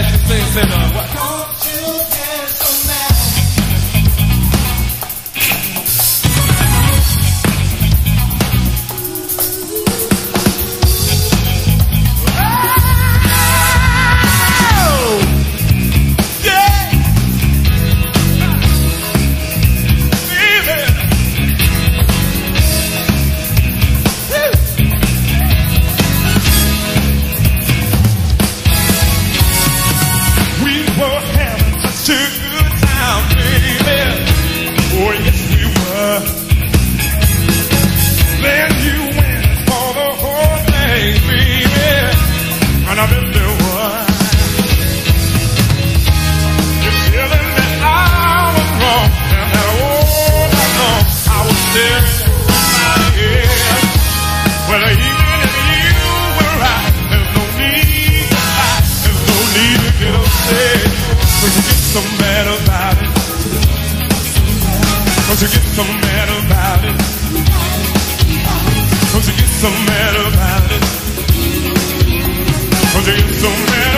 had you things in. What? so mad about it? Don't you get so mad about it? Don't you get so mad about it? Don't you get so mad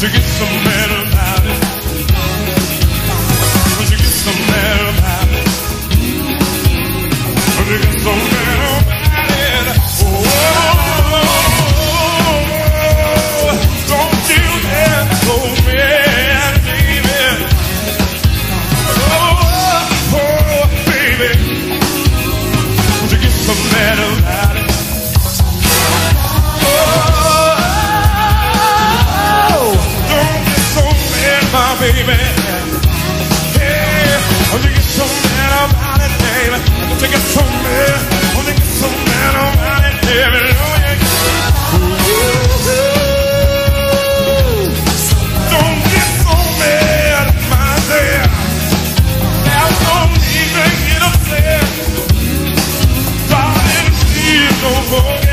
to get some more.